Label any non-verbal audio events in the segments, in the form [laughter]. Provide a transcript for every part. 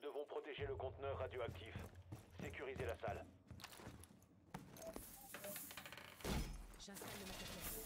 Nous devons protéger le conteneur radioactif. Sécuriser la salle. J'installe le.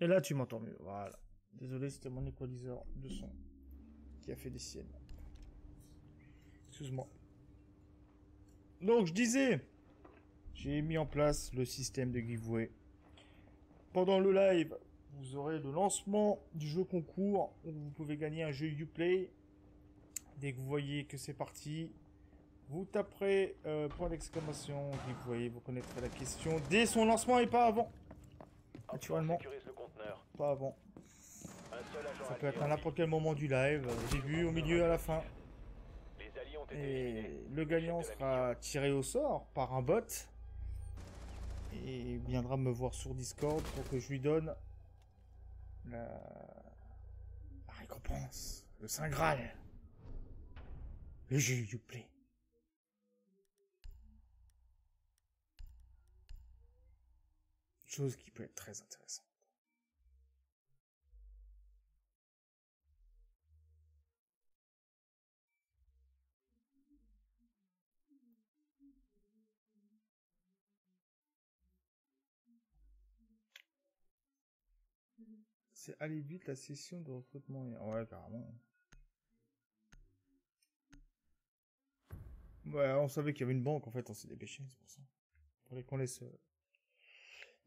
Et là, tu m'entends mieux. Voilà. Désolé, c'était mon équaliseur de son qui a fait des siennes. Excuse-moi. Donc, je disais, j'ai mis en place le système de giveaway. Pendant le live, vous aurez le lancement du jeu concours où vous pouvez gagner un jeu Uplay. Dès que vous voyez que c'est parti, vous taperez euh, point d'exclamation giveaway, vous connaîtrez la question dès son lancement et pas avant. Naturellement. Pas avant. Ça peut être à n'importe quel moment du live, au début, au milieu, à la fin. Et le gagnant sera tiré au sort par un bot. Et viendra me voir sur Discord pour que je lui donne la- récompense. Le Saint Graal. Le jeu du play. Chose qui peut être très intéressante. C'est aller vite la session de recrutement. Ouais, carrément. Ouais, on savait qu'il y avait une banque en fait, on s'est dépêché, c'est pour ça. Faudrait qu'on laisse euh,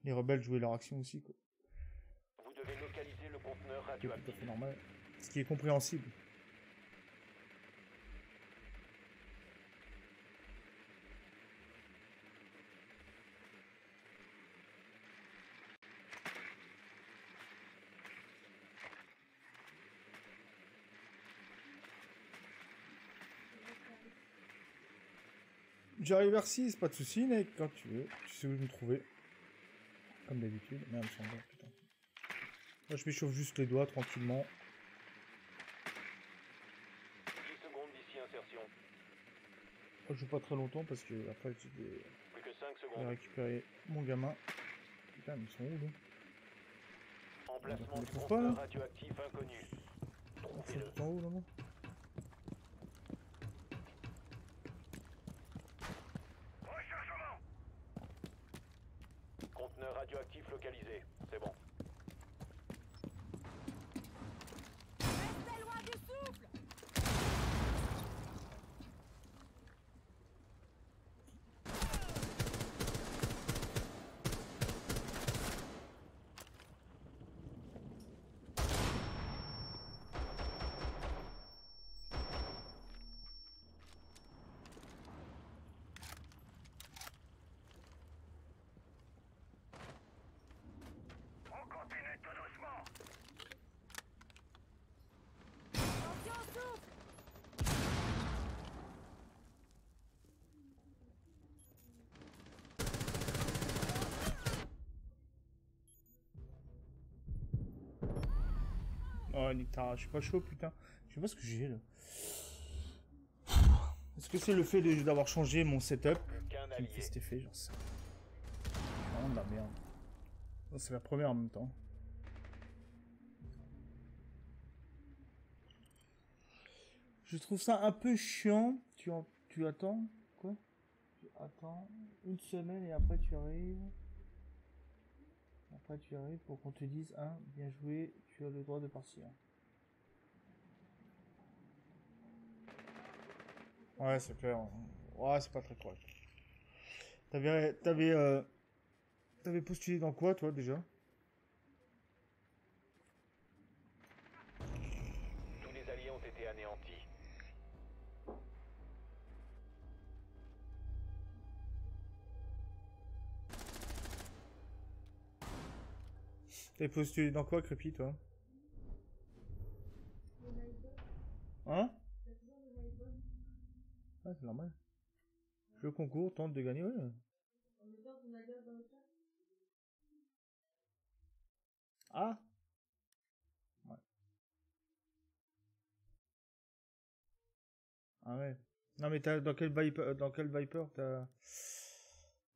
les rebelles jouer leur action aussi, quoi. Vous devez localiser le conteneur C'est tout à radioactif. fait normal. Ce qui est compréhensible. J'arrive vers 6, pas de soucis, mec, quand tu veux. Tu sais où me trouver. Comme d'habitude. Merde, je suis putain. Moi, je m'échauffe juste les doigts tranquillement. 10 secondes d'ici insertion. Je joue pas très longtemps parce que après je vais Plus que 5 je vais secondes. récupérer mon gamin. Putain, mais ils sont où là Emplacement du pas, là radioactif inconnu. Trouvez-le. en haut là non Rechargement Conteneur radioactif localisé. C'est bon. Oh je suis pas chaud putain. Je sais pas ce que j'ai là. Est-ce que c'est le fait d'avoir changé mon setup qui fait cet effet J'en sais. de la merde. Oh, C'est la première en même temps. Je trouve ça un peu chiant. Tu attends? Quoi? Tu attends une semaine et après tu arrives. Après tu arrives pour qu'on te dise hein, bien joué, tu as le droit de partir. Ouais, c'est clair. Ouais, c'est pas très correct. T'avais, t'avais, euh, t'avais postulé dans quoi, toi, déjà? Tous les alliés ont été anéantis. T'avais postulé dans quoi, Crépi, toi? Hein? Ouais, c'est normal. Le concours tente de gagner. Ah Ouais. Ah ouais. Non mais t'as dans quel Viper dans quel Viper t'as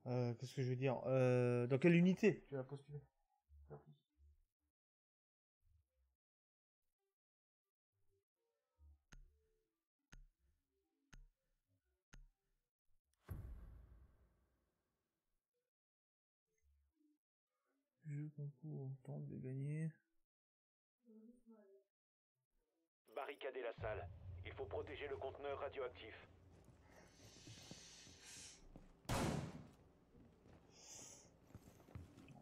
euh, qu'est-ce que je veux dire? Euh, dans quelle unité? Tu as postulé Jeu concours tente de gagner. Barricadez la salle. Il faut protéger le conteneur radioactif.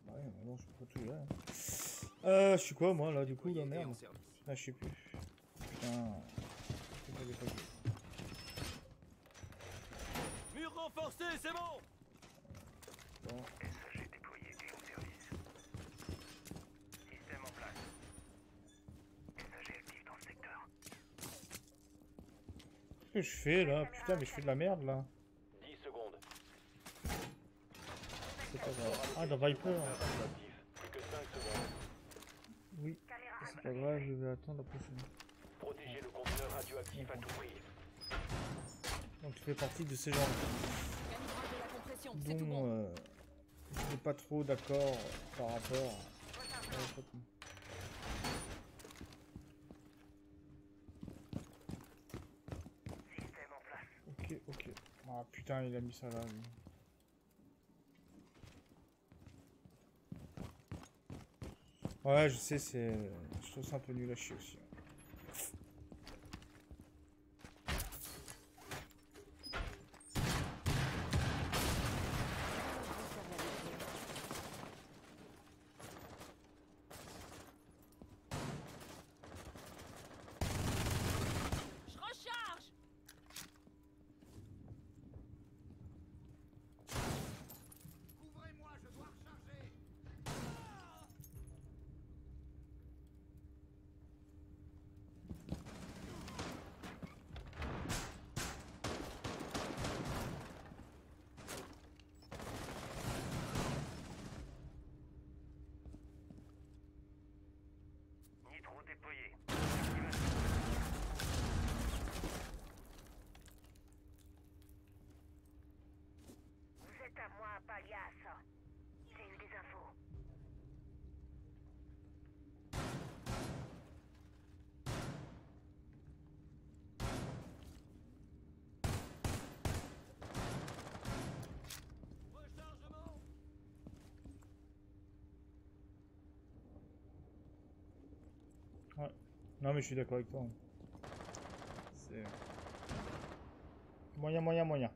Ouais, mais bon, je peux pas tout là. Euh, je suis quoi moi là du coup là merde? Ah, je sais plus. Putain. C'est pas des fois que- Mur renforcé, c'est bon Bon. SAG déployé et en service. Système en place. SAG actif dans le secteur. Qu'est-ce que je fais là Putain, mais je fais de la merde là. 10 secondes. C'est pas grave. Ah, dans Viper. Radioactif. Plus que 5 secondes. Oui. c'est pas grave, je vais attendre la prochaine. Protégez le conteneur radioactif à tout prix. Donc tu fais partie de ces gens dont euh, je suis pas trop d'accord par rapport à au traitement. Système en place. Ok, ok. Ah putain, il a mis ça là. lui. Ouais, je sais, c'est. Je trouve ça un peu nul à chier aussi. 注意。Non, mais je suis d'accord avec toi. C'est. Moyen, moyen, moyen.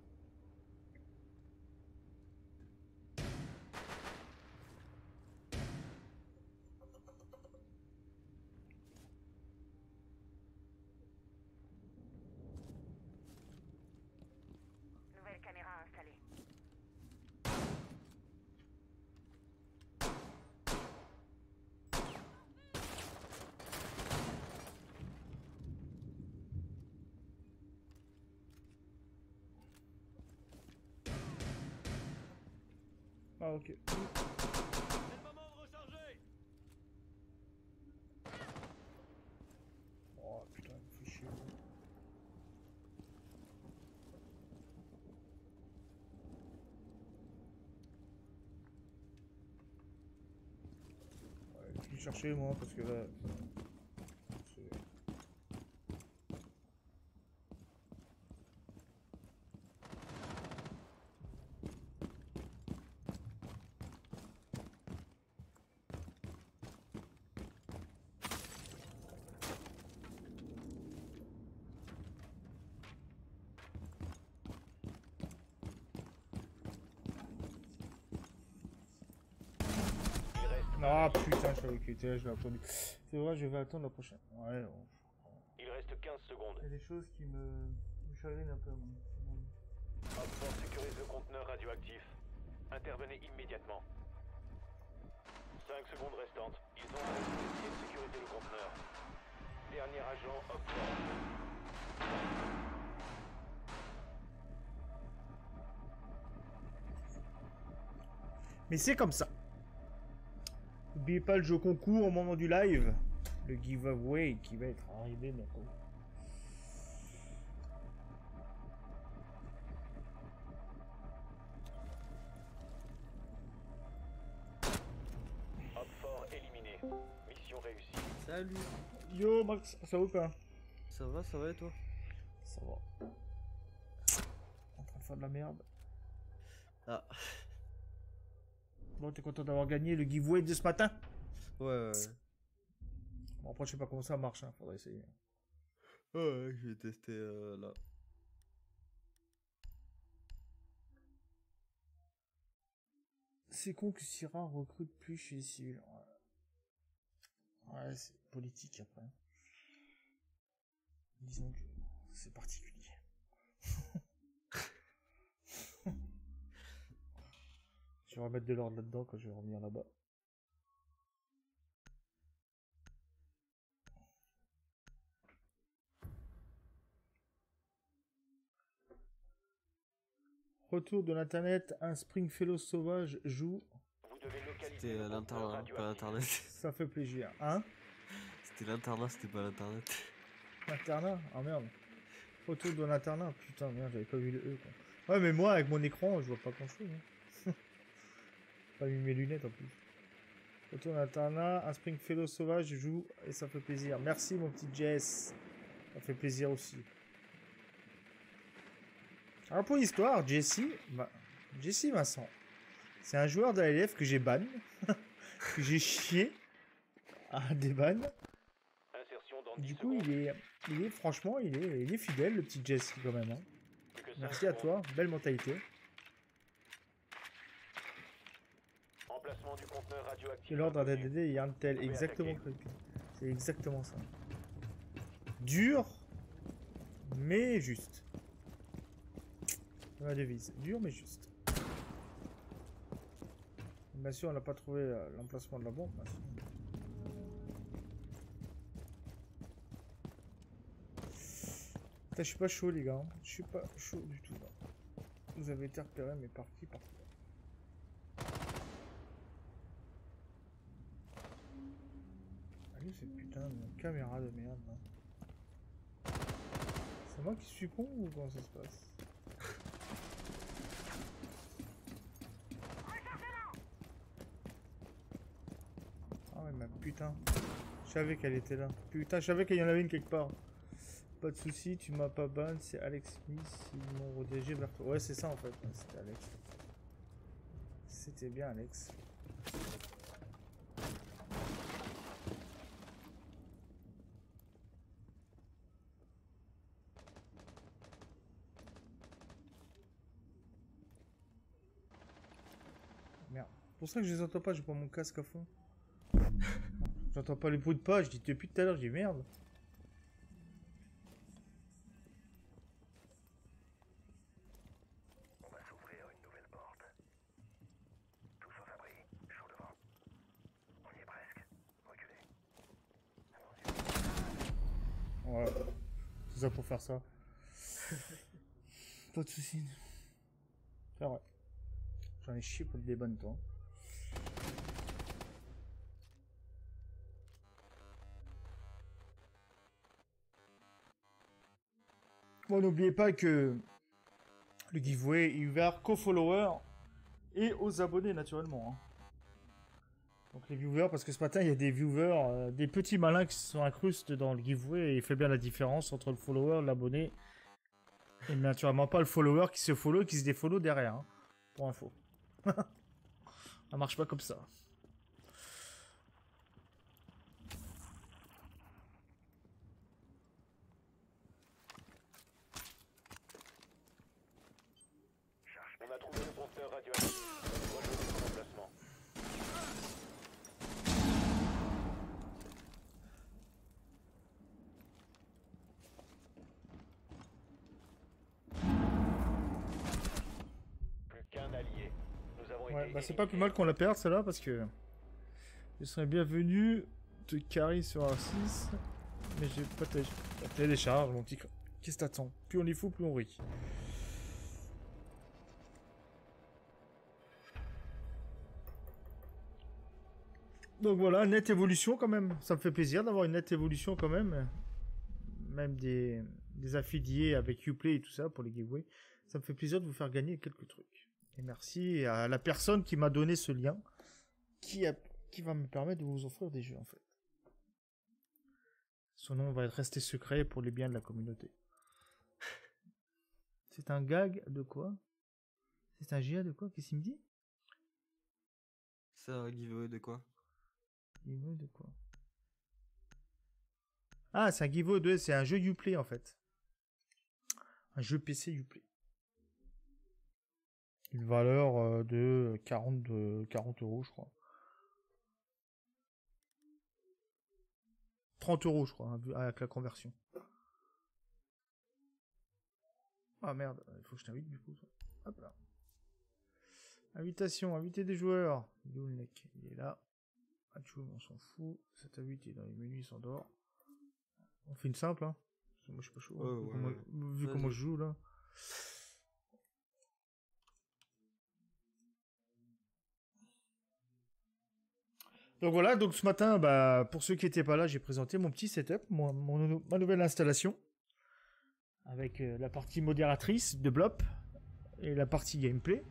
Nouvelle caméra installée. Ah, ok. Oh putain, il fait chier. Chercher moi parce que. c'est- Il reste, Ah je savais qu'il était là, je l'ai entendu. C'est vrai, je vais attendre la prochaine. Ouais, on- il reste 15 secondes. il y a des choses qui me, me chagrinent un peu. sécurise le conteneur radioactif. Intervenez immédiatement. 5 secondes restantes. Ils ont responsabilité de sécuriser le conteneur. Dernier agent, Opfort. Mais c'est comme ça. N'oubliez pas le jeu concours au moment du live. Le giveaway qui va être arrivé bientôt. Opfort éliminé. Mission réussie. Salut Yo Max, ça va ou pas? Ça va, ça va et toi? Ça va. En train de faire de la merde. Ah, Bon, t'es content d'avoir gagné le giveaway de ce matin ouais, ouais, ouais. Bon, après, je sais pas comment ça marche, hein. faudrait essayer. Ouais, ouais, je vais tester euh, là. C'est con que Syrah recrute plus chez les civils. Ouais, ouais c'est politique après. Disons que c'est particulier. [laughs] je vais remettre de l'ordre là-dedans quand je vais revenir là-bas. Retour de l'internet, un Springfellow sauvage joue. Vous devez localiser C'était euh, conteneur l'internet, pas l'internet. Ça fait plaisir, hein? C'était l'internat, c'était pas l'internet. L'internat? Ah merde. Photo de l'internat. Putain, merde, j'avais pas vu le E quoi. Ouais, mais moi, avec mon écran, je vois pas grand chose. Pas mis mes lunettes en plus. De l'internat. Un Springfellow sauvage joue et ça fait plaisir. Merci mon petit Jess. Ça fait plaisir aussi. Alors pour l'histoire, Jesse, bah, Jesse Vincent, c'est un joueur d'ALF que j'ai ban, [laughs] que j'ai chié à des bans. Du 10 coup, secondes. il est, il est franchement, il est, il est fidèle, le petit Jesse quand même. hein. Merci à toi, belle mentalité. Emplacement du conteneur radioactif. L'ordre d'ADD et un tel, exactement. C'est exactement ça. Dur, mais juste. Ma devise, dur mais juste. Bien sûr, on n'a pas trouvé euh, l'emplacement de la bombe. Putain, je suis pas chaud les gars, hein. je suis pas chaud du tout là. Vous avez été repéré mais par qui par quoi Cette putain de caméra de merde. C'est moi qui suis con ou comment ça se passe? Ah ouais ma putain. Je savais qu'elle était là. Putain, je savais qu'il y en avait une quelque part. Pas de soucis, tu m'as pas ban, c'est Alex Smith, ils m'ont redirigé vers toi. Ouais, c'est ça en fait, c'était Alex. C'était bien Alex. Merde. C'est pour ça que je les entends pas, j'ai pas mon casque à fond. [laughs] J'entends pas les bruits de pas, je dis depuis tout à l'heure, dis merde. On va s'ouvrir une nouvelle porte. Tous aux abris, chaud devant. On y est presque. Reculez. C'est ça pour faire ça. [laughs] Pas de soucis. C'est vrai. J'en ai chié pour des bonnes temps. Bon, n'oubliez pas que le giveaway est ouvert qu'aux followers et aux abonnés naturellement. hein. Donc les viewers, parce que ce matin il y a des viewers, euh, des petits malins qui se sont incrustés dans le giveaway et il fait bien la différence entre le follower, l'abonné et naturellement pas le follower qui se follow et qui se défollow derrière. hein, pour info. [laughs] ça marche pas comme ça. On a trouvé le conteneur radioactif. Rejoignez son emplacement. Plus qu'un allié. Nous avons Ouais, été bah c'est pas plus mal qu'on la perde celle-là parce que je serais bienvenu te carry sur R6 mais j'ai pas télé- la télécharge mon petit qu'est-ce que t'attends plus on est fou plus on rit. Donc voilà nette évolution quand même. Ça me fait plaisir d'avoir une nette évolution quand même. Même des, des affiliés avec Uplay et tout ça pour les giveaways. Ça me fait plaisir de vous faire gagner quelques trucs et merci à la personne qui m'a donné ce lien, qui, a, qui va me permettre de vous offrir des jeux en fait. Son nom va être resté secret pour les biens de la communauté. [laughs] C'est un gag de quoi? C'est un GA de quoi? Qu'est-ce qu'il me dit? C'est un giveaway de quoi? Giveaway de quoi? Ah, c'est un giveaway de... C'est un jeu Uplay en fait. Un jeu PC Uplay. Une valeur euh, de 40, de 40 euros, je crois. 30 euros, je crois, hein, avec la conversion. Ah merde, il faut que je t'invite du coup. Hop là. Invitation, inviter des joueurs. Il est où le mec Il est là. Atchoum, on s'en fout. Cet invité dans les menus, il s'endort. On fait une simple, hein. Moi, je suis pas chaud. hein, Ouais, vu ouais, comment, ouais. vu comment je joue là. Donc voilà, donc ce matin, bah, pour ceux qui n'étaient pas là, j'ai présenté mon petit setup, mon, ma nouvelle installation, avec euh, la partie modératrice de Blop et la partie gameplay.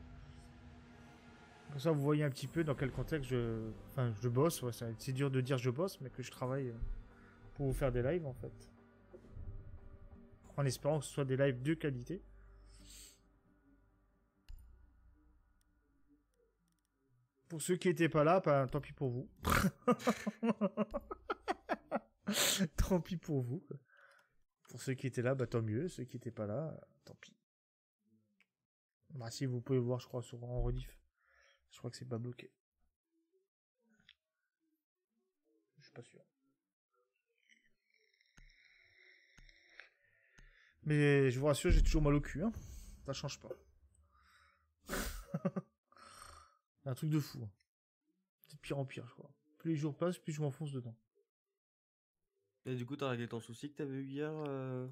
Comme ça, vous voyez un petit peu dans quel contexte je, bosse. c'est dur de dire je bosse, mais que je travaille euh, pour vous faire des lives en fait. En espérant que ce soit des lives de qualité. Pour ceux qui n'étaient pas là, bah, tant pis pour vous. [laughs] tant pis pour vous. Pour ceux qui étaient là, bah, tant mieux. Ceux qui n'étaient pas là, tant pis. Bah, si vous pouvez voir, je crois, sur en rediff. Je crois que c'est pas bloqué. Je suis pas sûr. Mais je vous rassure, j'ai toujours mal au cul. Hein. Ça change pas. [laughs] un truc de fou. hein. C'est de pire en pire, je crois. Plus les jours passent, plus je m'enfonce dedans. Et du coup, t'as réglé ton souci que t'avais eu hier euh,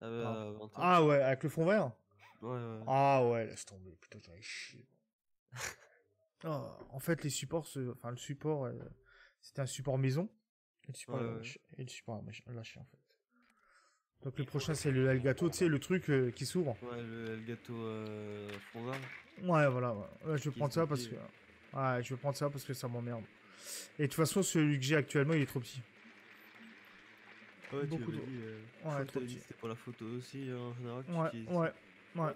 Ah. 20h Ah ouais, avec le fond vert? Ouais, ouais. Ah ouais, laisse tomber. Putain, j'en ai chier. [laughs] En fait, les supports, se- enfin le support, euh, c'était un support maison. Et le support, Ouais, et le support lâché- en fait. Donc le prochain, c'est le Elgato, tu sais, le truc euh, qui s'ouvre. Ouais, le, gâteau euh, fondant. Ouais, voilà. ouais. Ouais, je vais prendre ça parce que. Ouais, je vais prendre ça parce que ça m'emmerde. Et de toute façon, celui que j'ai actuellement, il est trop petit. Ouais, tu Beaucoup m'avais de- dit. Euh, Ouais, trop petit. C'était pour la photo aussi, euh, en général. tu Ouais, ouais, ouais.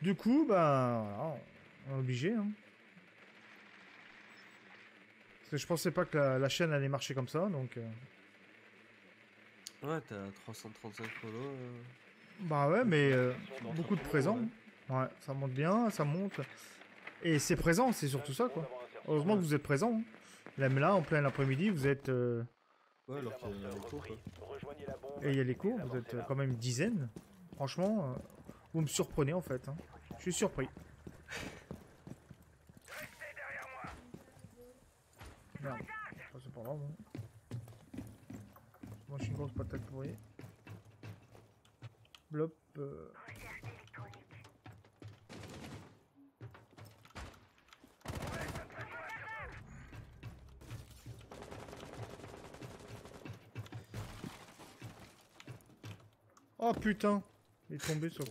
Du coup, bah, voilà, on est obligé. Hein. Parce que je pensais pas que la, la chaîne allait marcher comme ça, donc. euh, Ouais, t'as 335 follow. euh. Bah ouais, mais euh, beaucoup de présents. Ouais, ça monte bien, ça monte. Et c'est présent, c'est surtout ça, quoi. Heureusement que vous êtes présent. hein. Même là, en plein après-midi, vous êtes. euh, Ouais, alors qu'il y a les cours. Et il y a les cours, vous êtes euh, quand même une dizaine. Franchement, euh, vous me surprenez en fait. hein. Je suis surpris. Merde, Ah, c'est pas grave. hein. Moi je suis une grosse patate pourrie. Blop. euh. Oh putain Il est tombé sur.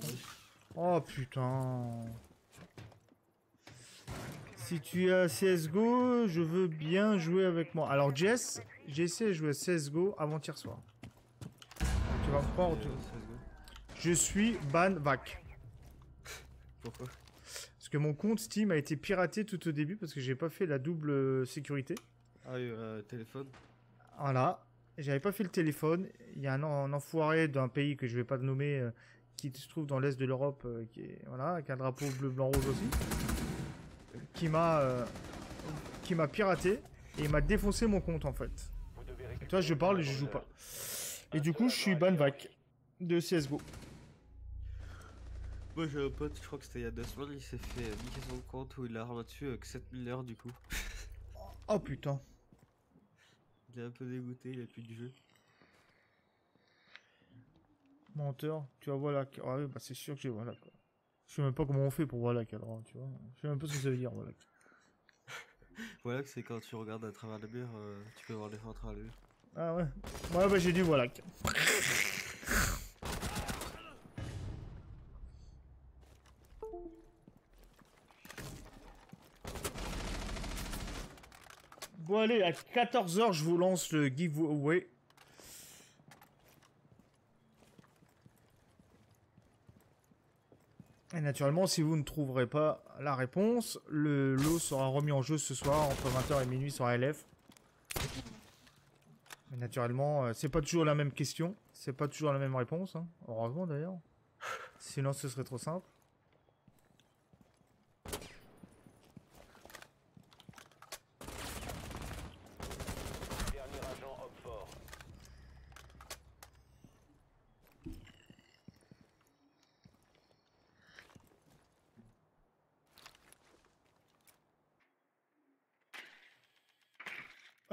Oh putain Si tu à CSGO, je veux bien jouer avec moi. Alors Jess, j'ai essayé de jouer à CSGO avant-hier soir. Tu vas me. Je suis ban vac. Pourquoi Parce que mon compte Steam a été piraté tout au début parce que j'ai pas fait la double sécurité. Ah oui, euh, téléphone. Voilà. J'avais pas fait le téléphone. Il y a un, un enfoiré d'un pays que je vais pas nommer euh, qui se trouve dans l'est de l'Europe, euh, qui est voilà, avec un drapeau bleu, blanc, rose aussi, qui m'a euh, qui m'a piraté et il m'a défoncé mon compte en fait. Et toi, je parle et je joue pas. Et du coup, je suis ban vac de CS:GO. Moi j'ai un pote, je crois que c'était il y a deux semaines, il s'est fait euh, niquer son compte où il a rebattu avec 7000 heures du coup. Oh putain. Il est un peu dégoûté, il a plus de jeu. Menteur, tu vas voir la. Ah ouais, bah c'est sûr que j'ai voilà quoi. Je sais même pas comment on fait pour voir la cadre, tu vois. Je sais même pas ce que ça veut dire, voilà. [laughs] Voilà que c'est quand tu regardes à travers le mur, euh, tu peux voir les gens à travers le mur. Ah ouais. Ouais, bah j'ai dit voilà. Allez, à 14h je vous lance le giveaway. Et naturellement, si vous ne trouverez pas la réponse, le lot sera remis en jeu ce soir entre 20h et minuit sur LF. Mais naturellement, euh, c'est pas toujours la même question, c'est pas toujours la même réponse, hein. heureusement d'ailleurs. Sinon, ce serait trop simple. Dernier agent homme fort.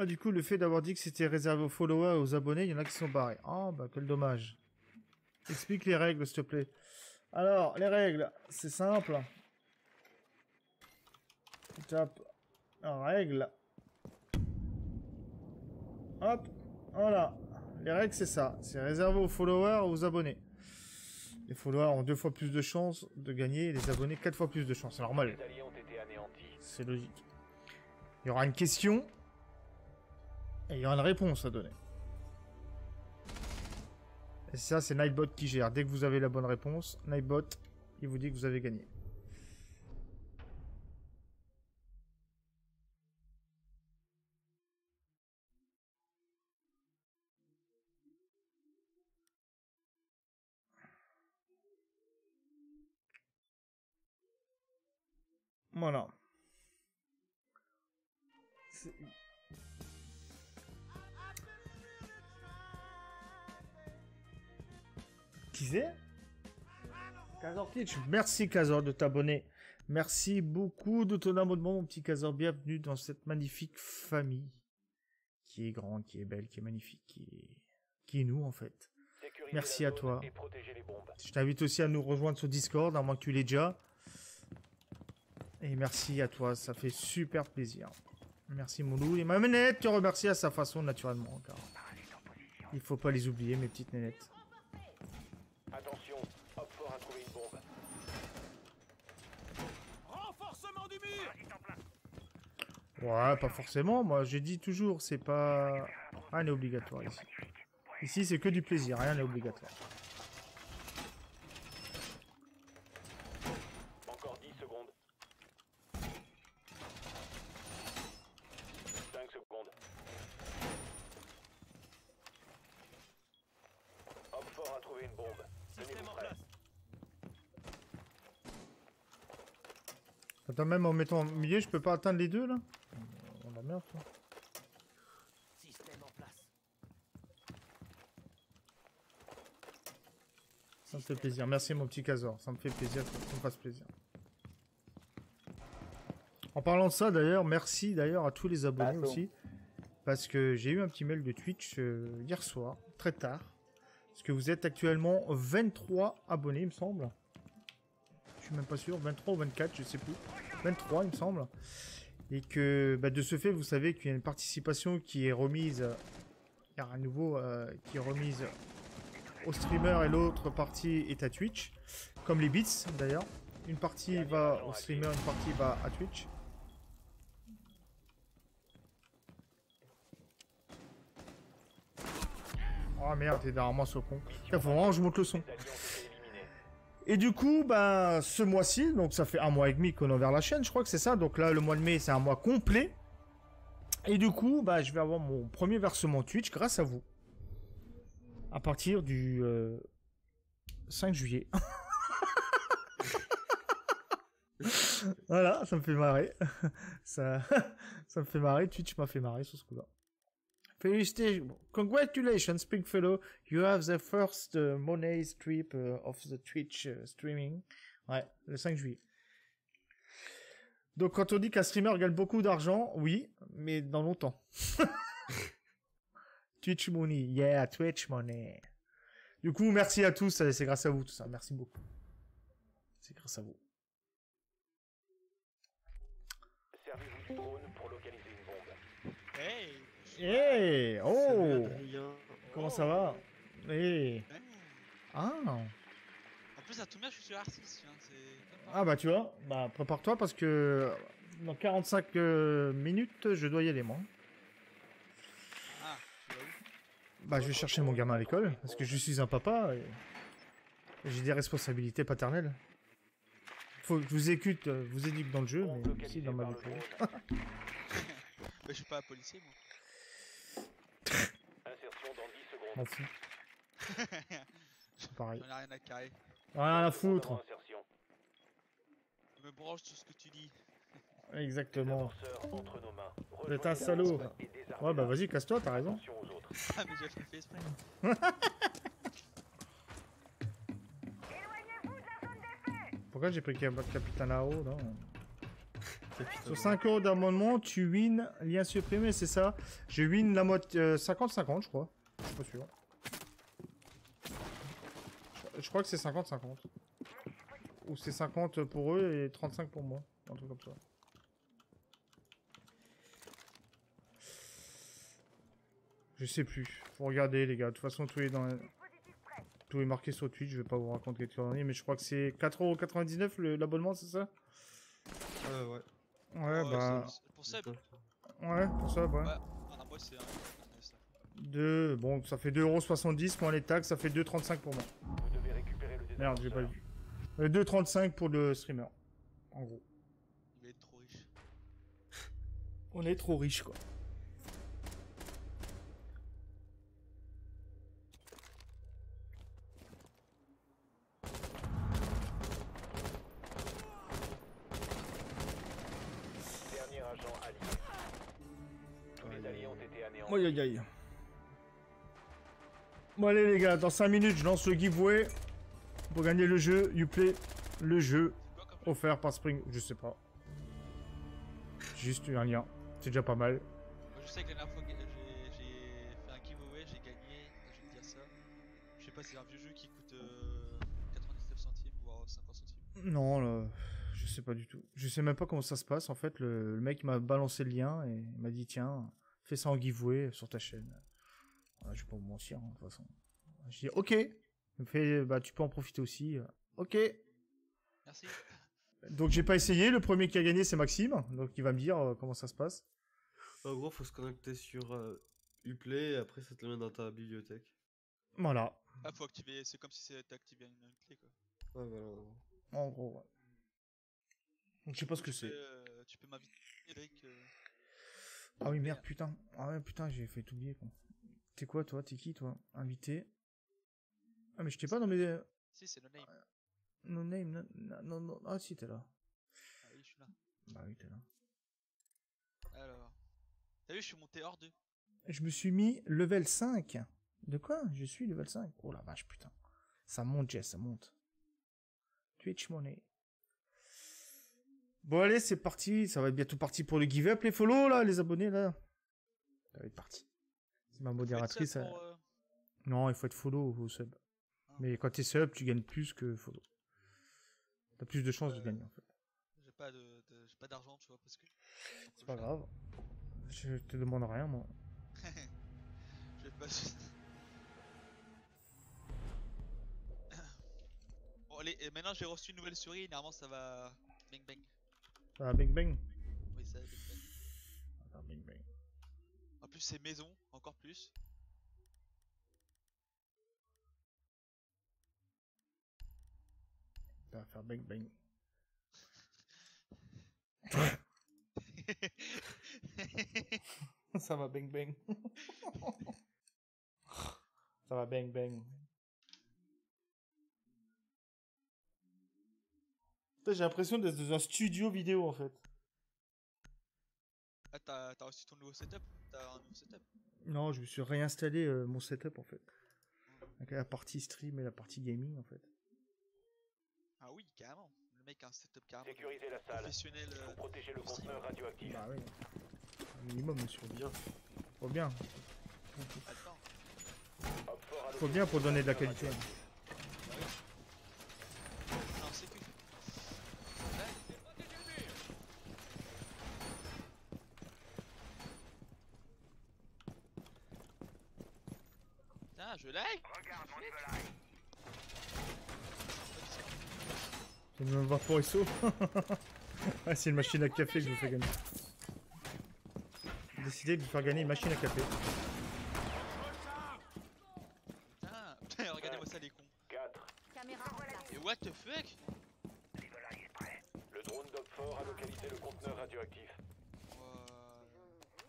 Ah, du coup, le fait d'avoir dit que c'était réservé aux followers et aux abonnés, il y en a qui sont barrés. Ah, bah, quel dommage. Explique les règles, s'il te plaît. Alors, les règles, c'est simple. tape règles. Hop, voilà. Les règles, c'est ça. C'est réservé aux followers et aux abonnés. Les followers ont deux fois plus de chances de gagner et les abonnés quatre fois plus de chances. C'est normal. C'est logique. Il y aura une question et il y aura une réponse à donner. Et ça, c'est Nightbot qui gère. Dès que vous avez la bonne réponse, Nightbot, il vous dit que vous avez gagné. Voilà. Twitch. Merci Kazor de t'abonner. Merci beaucoup de ton abonnement, mon petit Kazor. Bienvenue dans cette magnifique famille qui est grande, qui est belle, qui est magnifique, qui est, qui est nous en fait. Merci à toi. Je t'invite aussi à nous rejoindre sur Discord, à moins que tu l'aies déjà. Et merci à toi, ça fait super plaisir. Merci mon loup. Et ma nénette te remercie à sa façon naturellement. Car il faut pas les oublier, mes petites nénettes. Attention, Hop fort a trouvé une bombe. Renforcement du mur Ouais, pas forcément. Moi, j'ai dit toujours, c'est pas... Rien n'est obligatoire ici. Ici, c'est que du plaisir, rien n'est obligatoire. Encore 10 secondes. 5 secondes. Hop fort a trouvé une bombe. Système Tenez-vous en prêts. place. Attends, même en mettant au milieu, je peux pas atteindre les deux, là On la merde. Système en place. Ça me fait plaisir. Merci mon petit Kazor. Ça me fait plaisir que ça me fasse plaisir. En parlant de ça d'ailleurs, merci d'ailleurs à tous les abonnés aussi. Parce que j'ai eu un petit mail de Twitch euh, hier soir, très tard. Parce que vous êtes actuellement 23 abonnés, il me semble. Je suis même pas sûr, 23 ou 24, je sais plus. 23, il me semble. Et que bah, de ce fait, vous savez qu'il y a une participation qui est remise. Il y a un nouveau euh, qui est remise au streamer et l'autre partie est à Twitch. Comme les bits d'ailleurs. Une partie va au streamer, une partie va à Twitch. Oh merde, t'es derrière moi ce con. Putain, faut vraiment que je monte le son. Et du coup, ben, ce mois-ci, donc ça fait un mois et demi qu'on a ouvert la chaîne, je crois que c'est ça. Donc là, le mois de mai, c'est un mois complet. Et du coup, bah, je vais avoir mon premier versement Twitch grâce à vous. À partir du euh, 5 juillet. [laughs] voilà, ça me fait marrer. [laughs] ça, [laughs] ça me fait marrer. Twitch m'a fait marrer sur ce coup-là. Félicitations. Congratulations, Springfellow. You have the first uh, money strip uh, of the Twitch uh, streaming. Ouais, le 5 juillet. Donc quand on dit qu'un streamer gagne beaucoup d'argent, oui, mais dans longtemps. [laughs] Twitch money, yeah, Twitch money. Du coup, merci à tous, c'est grâce à vous tout ça, merci beaucoup. C'est grâce à vous. Hey Hey, oh, comment ça va? Hey, Ouais. ah, En plus, à tout bien, je suis sur R6. c'est sympa. ah bah tu vois, bah prépare-toi parce que dans 45 euh, minutes, je dois y aller moi. Ah, tu vas où? Bah, je vais chercher mon gamin à l'école parce que je suis un papa et j'ai des responsabilités paternelles. Faut que je vous écoute, euh, vous éduque dans le jeu, mais aussi dans ma vie. Bah, [laughs] je suis pas un policier, moi. Insertion dans 10 secondes. M'en fous, c'est pareil. J'en ai rien à carrer. Rien à foutre. Insertion. Je me branche sur ce que tu dis. Exactement. Amorceur entre nos mains. Vous êtes un salaud. Ouais, bah vas-y, casse-toi, t'as raison. Ah, mais j'ai fait exprès. Pourquoi j'ai pris Cap- Capitaine AO non Sur 5 euros d'abonnement, tu win lien supprimé, c'est ça? Je win la moitié. euh, 50-50, je crois. Je crois que c'est 50-50. Ou c'est 50 pour eux et 35 pour moi. Un truc comme ça. Je sais plus. Faut regarder les gars. De toute façon, tout est dans. Tout est marqué sur Twitch, je vais pas vous raconter de conneries, mais je crois que c'est 4,99€ l'abonnement, c'est ça? Euh, ouais. Ouais, bah... Pour Ouais, pour ça, ouais un. ça. Deux... Bon, ça fait 2,70€ moins les taxes, ça fait 2,35€ pour moi. Vous devez récupérer le Merde, j'ai pas vu. Euh, 2,35 pour le streamer. En gros. Il être trop riche. On est trop riche, quoi. Dernier agent allié. Tous les alliés ont été anéantis. Aïe aïe aïe. Bon allez les gars, dans 5 minutes je lance le giveaway pour gagner le jeu Uplay, le jeu offert par Spring, je sais pas. Juste un lien, c'est déjà pas mal. Moi, je sais que la dernière fois que j'ai fait un giveaway, j'ai gagné, je vais te dire ça. Je sais pas, c'est un vieux jeu qui coûte euh, 99 centimes, voire 50 centimes. Non, là, je sais pas du tout. Je sais même pas comment ça se passe en fait. Le, le mec m'a balancé le lien et il m'a dit tiens, fais ça en giveaway sur ta chaîne. Je vais pas vous mentir hein, de toute façon. Je dis ok. Il me fait bah tu peux en profiter aussi. Ok. Merci. Donc j'ai pas essayé. Le premier qui a gagné c'est Maxime. Donc il va me dire euh, comment ça se passe. En gros, faut se connecter sur euh, Uplay et après ça te le met dans ta bibliothèque. Voilà. Ah, faut activer, c'est comme si c'était activé une, une clé quoi. Ouais, voilà. En gros. ouais. Donc je sais pas ce que c'est. euh, tu peux m'inviter, euh, Ah oui merde putain. Ah ouais putain j'ai fait oublier quoi. T'es quoi toi? T'es qui toi? Invité? Ah mais je t'ai pas dans mes Si, c'est name. no name. No, no, no, no. Ah si t'es là. Ah oui, je suis là. Bah oui t'es là. Alors. T'as vu, je suis monté hors 2. Je me suis mis level 5. De quoi? Je suis level 5. Oh la vache, putain. Ça monte, Jess, ça monte. Twitch Money. Bon, allez, c'est parti. Ça va être bientôt parti pour le give up, les follow, là, les abonnés, là. Ça va être parti. C'est ma modératrice. Faut être elle- sub pour, euh, Non, il faut être follow au sub. Ah. Mais quand t'es sub, tu gagnes plus que follow. T'as plus de chances de Ouais. gagner, en fait. J'ai pas de, de- j'ai pas d'argent, tu vois, parce que. C'est pas grave. Je te demande rien, moi. [laughs] Je vais pas. [coughs] bon, allez, et maintenant j'ai reçu une nouvelle souris, et normalement ça va. Bang bang. Ah, bang bang? Oui, ça va bang bang. Attends, bang bang. Plus, c'est maison, encore plus. Ça va faire bang bang. [laughs] Ça va bang bang. Ça va bang bang. J'ai l'impression d'être dans un studio vidéo en fait. ah, t'as reçu ton nouveau setup? T'as un nouveau setup Non, je me suis réinstallé euh, mon setup en fait. Avec la partie stream et la partie gaming en fait. Ah oui, carrément. Le mec a un setup carrément. Sécurisez la salle. Professionnel. Il euh, faut protéger le conteneur radioactif. Bah oui. Au minimum, monsieur. Bien. Faut bien. à Faut bien pour donner de la qualité. Non, c'est que. Putain, je like Regarde mon volaille. Pour SO. [laughs] ah, c'est une machine à café que je vous fais gagner. J'ai décidé de vous faire gagner une machine à café. Putain, putain, [laughs] regardez-moi ça les cons. 4. Caméra en place. Et what the fuck? Le drone d'Opfort a localisé le conteneur radioactif. Euh,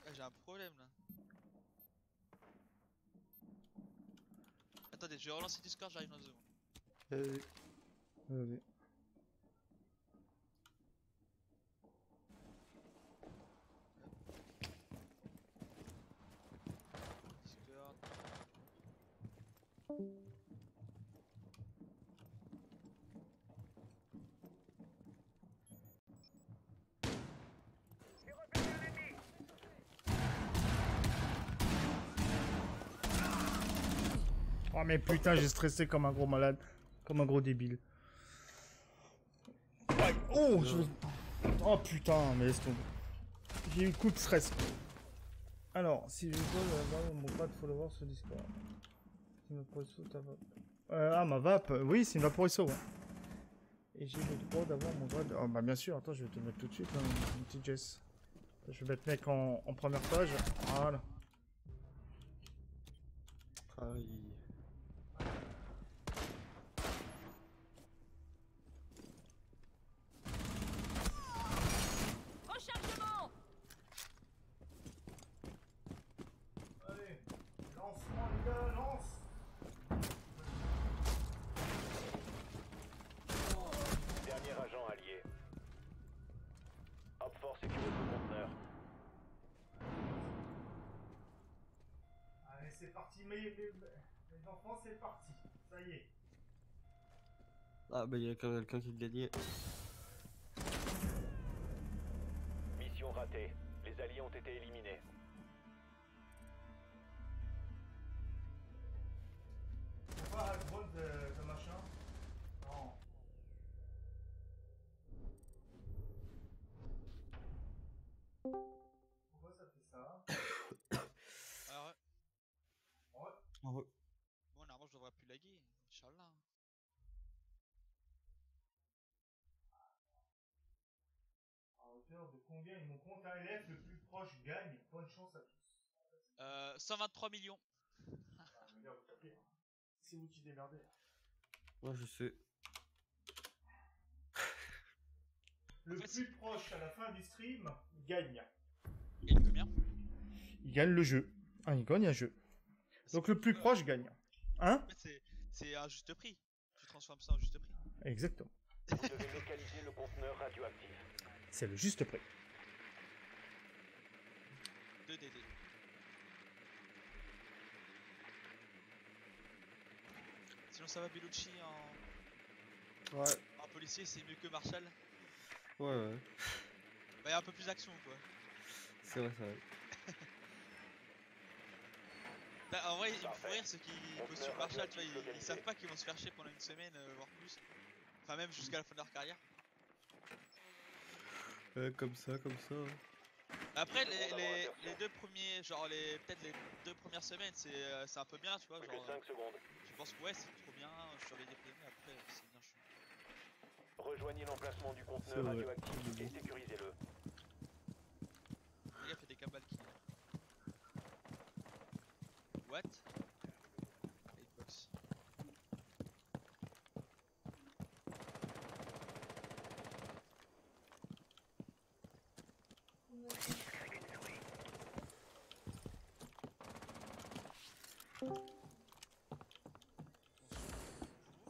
ah, J'ai un problème là. Attendez, je vais relancer Discord, j'arrive dans deux secondes. Allez. Vas-y. Mais putain, j'ai stressé comme un gros malade. Comme un gros débile. Oh, je... Oh putain, mais laisse tomber. J'ai eu coup de stress. Alors, si je peux avoir mon pas de follower sur Discord. Une vape. Euh, ah, ma vape, euh, oui, c'est une Vaporiso, ouais. Et j'ai le droit d'avoir mon droit de... Oh, bah bien sûr, attends, je vais te mettre tout de suite, hein, mon petit Jess. Je vais mettre mec en, première page. Voilà Allez, lancement les gars, lance Dernier agent allié. Hopfort sécurise le conteneur. Allez, c'est parti, mes, mes enfants, c'est parti. Ça y est. Ah bah il y a quand même quelqu'un qui gagnait. Mission ratée. Les alliés ont été éliminés. Inch'Allah. À hauteur de combien mon compte ALF le plus proche gagne? Bonne chance à tous. Euh, 123 millions. Ah, hein. C'est vous qui démerdez. Moi je sais. Le En fait, plus proche à la fin du stream gagne. Il gagne combien? Il gagne le jeu. Ah, il gagne un jeu. Donc le plus proche gagne. Hein? En fait, c'est- un juste prix. Tu transformes ça en juste prix. Exactement. Vous devez localiser le conteneur radioactif. C'est le juste prix. 2 DD. Sinon, ça va, Bellucci en... Ouais. en policier, c'est mieux que Marshall. Ouais ouais. Bah, y a un peu plus d'action, quoi. C'est vrai, c'est vrai. Bah, en vrai, il me rire ceux qui postulent Marshall, tu vois, ils, ils savent pas qu'ils vont se faire chier pendant une semaine, euh, voire plus. Enfin, même jusqu'à la fin de leur carrière. Ouais, comme ça, comme ça. hein. Après, les, les, les deux premiers, genre, les peut-être les deux premières semaines, c'est euh, c'est un peu bien, tu vois. Genre, 5 secondes. je pense que ouais, c'est trop bien, je suis les déprimé, après, c'est bien chaud. Rejoignez l'emplacement du conteneur radioactif et sécurisez-le. Les gars, fait des cabales qui. What Hitbox.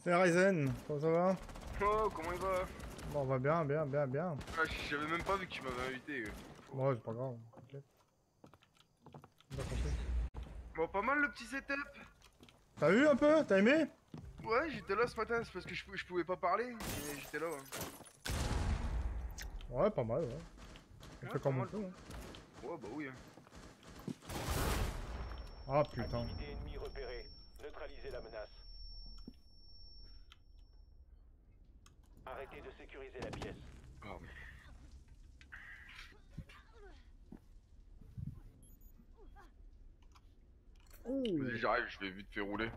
C'est Ryzen, comment ça va Oh, comment il va? Bon, on va bien, bien, bien, bien. ah, J'avais même pas vu que tu m'avais invité. Ouais, c'est pas grave, t'inquiète. On va compter. Bon, pas mal le petit setup. T'as vu un peu? T'as aimé? Ouais, j'étais là ce matin, c'est parce que je, pou- je pouvais pas parler. Et j'étais là. Ouais, Ouais, pas mal, ouais. On Ouais, comme on peut. hein. Ouais, bah oui. hein. Ah putain. Activité ennemie repérée. Neutralisez la menace. Arrêtez de sécuriser la pièce. Pardon. Vas-y, j'arrive, je vais vite fait rouler.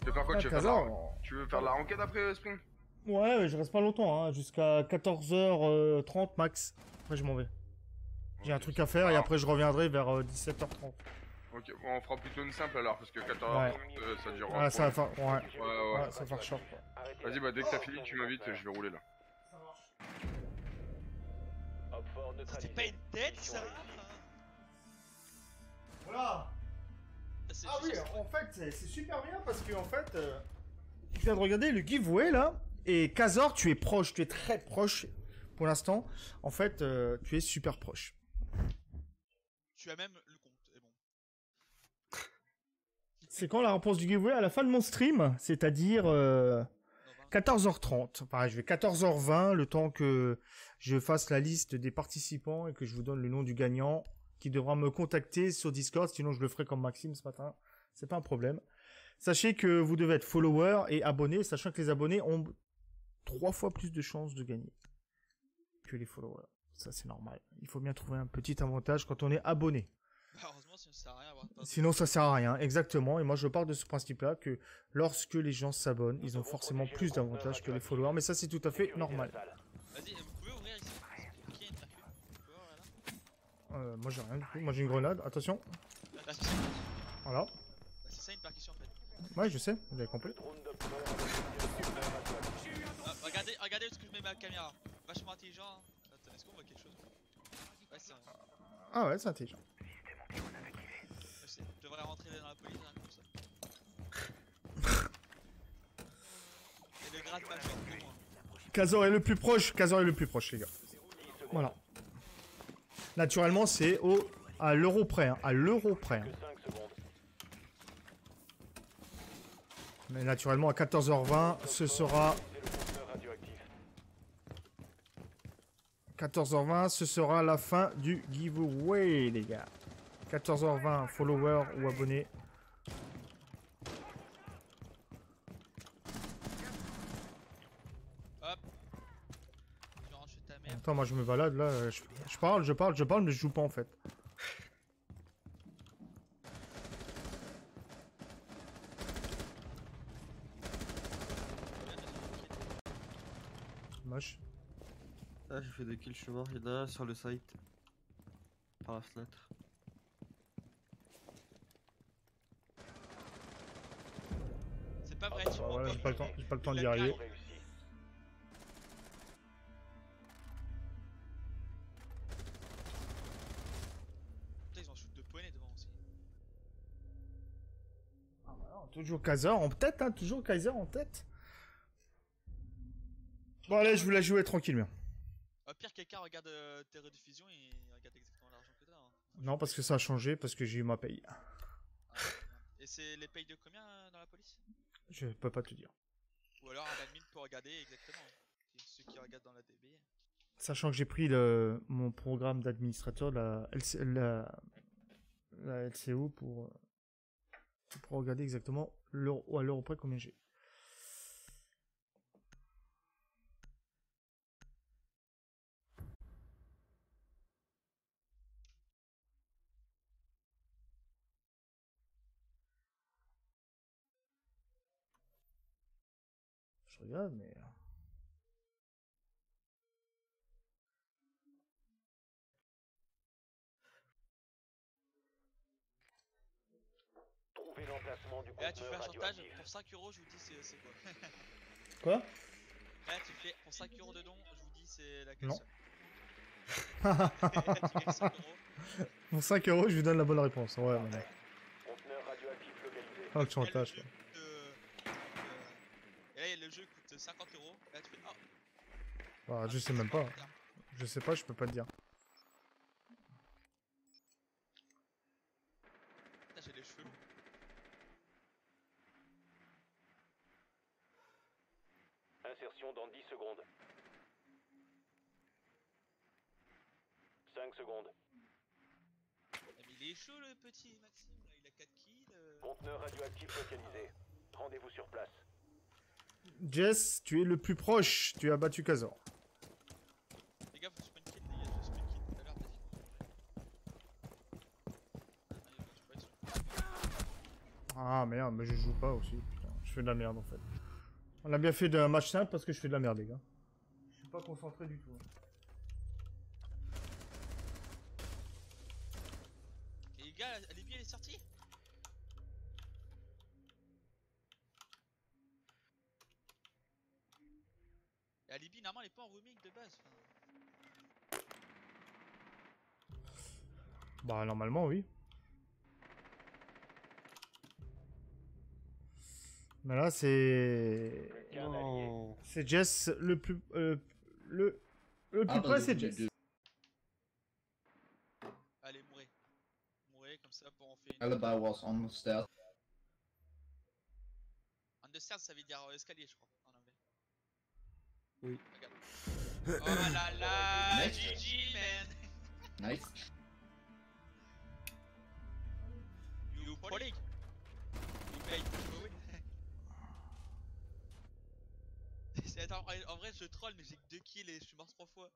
Tu veux faire quoi Ah, tu, veux faire de la... Khazar, tu veux faire de la enquête après euh, Spring? Ouais, mais je reste pas longtemps, hein, jusqu'à 14h30 max. Après, je m'en vais. J'ai un truc à faire et Ah. après, je reviendrai vers euh, 17h30. Ok, bon, on fera plutôt une simple alors, parce que 14h30 Ouais. euh, ça dure. Ouais, ça va faire. Ouais, Ouais, ouais. ouais, ça va faire short. Vas-y, bah dès que t'as fini, tu m'invites, je vais rouler là. Neutralisé. pas une tête ça? Voilà. Ah oui, en fait, c'est super bien parce que en fait, euh, je viens de regarder le giveaway là, et Kazor, tu es proche, tu es très proche pour l'instant. En fait, euh, tu es super proche. Tu as même le compte, et bon. C'est quand la réponse du giveaway À la fin de mon stream, c'est-à-dire euh, Non, bah, 14h30. Pareil, je vais 14h20, le temps que je fasse la liste des participants et que je vous donne le nom du gagnant qui devra me contacter sur Discord, sinon je le ferai comme Maxime ce matin. C'est pas un problème. Sachez que vous devez être follower et abonné, sachant que les abonnés ont trois fois plus de chances de gagner que les followers. Ça, c'est normal. Il faut bien trouver un petit avantage quand on est abonné. Bah, heureusement, sinon ça sert à rien. avoir- Sinon, ça sert à rien. Exactement. Et moi, je pars de ce principe-là que lorsque les gens s'abonnent, ils ont forcément plus d'avantages que les followers. Mais ça, c'est tout à fait normal. Vas-y, vous pouvez ouvrir ici. Qui a une percute Vous pouvez ouvrir là Euh, moi, j'ai rien du tout. Moi, j'ai une grenade. Attention. Là, ça. Voilà. Bah, c'est ça une percussion en fait. Ouais, je sais. Vous avez compris. Ah, regardez, regardez est-ce que je mets ma caméra. Vachement intelligent. hein. Attends, est-ce qu'on voit quelque chose? Ouais, c'est Ah ouais, c'est intelligent. je sais, je devrais rentrer dans la police hein, comme ça. Et le grade major moi. Kazor est le plus proche. Kazor est le plus proche, les gars. 10 secondes. Voilà. Naturellement, c'est au à l'euro près. hein, À l'euro près. hein. Que 5 secondes. Mais naturellement, à 14h20, ce sera C'est le conteneur radioactif. 14h20, ce sera la fin du giveaway, les gars. 14h20, followers ou abonnés. Hop. Tu rentres chez ta mère. Attends, moi je me balade là. euh, Je, je parle, je parle, je parle, mais je joue pas en fait. Moche. Ah, j'ai fait deux kills, je suis mort. Il y en a un sur le site. Par la fenêtre. C'est pas vrai, tu Bah mens voilà, j'ai pas le temps, j'ai pas le temps d'y arriver. Toujours Kaiser en tête, hein, toujours Kaiser en tête. Bon allez, je vous la jouer tranquillement. Au pire, quelqu'un regarde euh, tes rediffusions et regarde exactement l'argent que t'as. Hein. Non, parce que ça a changé, parce que j'ai eu ma paye. Ah, et c'est les payes de combien euh, dans la police? Je peux pas te dire. Ou alors un admin pour regarder exactement. Ceux qui regardent dans la DB. Sachant que j'ai pris le, mon programme d'administrateur, la, LC la, la LCO, pour, euh, pour regarder exactement à l'euro près combien j'ai. Je regarde, mais. Et là, tu fais un chantage pour 5 euros, je vous dis c'est quoi? [laughs] Quoi? Là, tu fais pour 5 euros de don, je vous dis c'est la Non. question. [laughs] tu gagnes 5 euros. Pour 5 euros, je vous donne la bonne réponse. Ouais, mais non. Conteneur radioactif localisé. Pas le chantage. Et quoi. le jeu coûte, euh, Et là, le jeu coûte 50 euros. Là, tu fais. Oh, Bah, je sais même pas. Je sais pas, je peux pas te dire. Putain, j'ai les cheveux longs. Insertion dans 10 secondes. 5 secondes. Ah, Mais il est chaud le petit Maxime, là, il a 4 kills. euh. Conteneur radioactif localisé. Rendez-vous sur place. Jess, tu es le plus proche. Tu as battu Kazor. Les gars, faut spawn kill, les gars, faut spawn kill tout à l'heure, t'as dit. Ah merde, mais je joue pas aussi. Putain, je fais de la merde en fait. On a bien fait d'un match simple parce que je fais de la merde, les gars. Je suis pas concentré du tout. Et les gars, la Libye elle est sortie la Libye, normalement, elle est pas en roaming de base. enfin. Bah, normalement, oui. Mais là, c'est. Non. C'est Jess le plus. euh, le. Le plus Ah, près, bah, c'est Jess. de- Allez, mourrez. Mourrez comme ça pour en faire une. Alibi was on the stairs. Understairs, ça veut dire euh, escalier, je crois, en anglais. Oui. Regarde. Oh là là. GG, man. Nice. En- en vrai, je troll, mais j'ai que 2 kills et je suis mort 3 fois.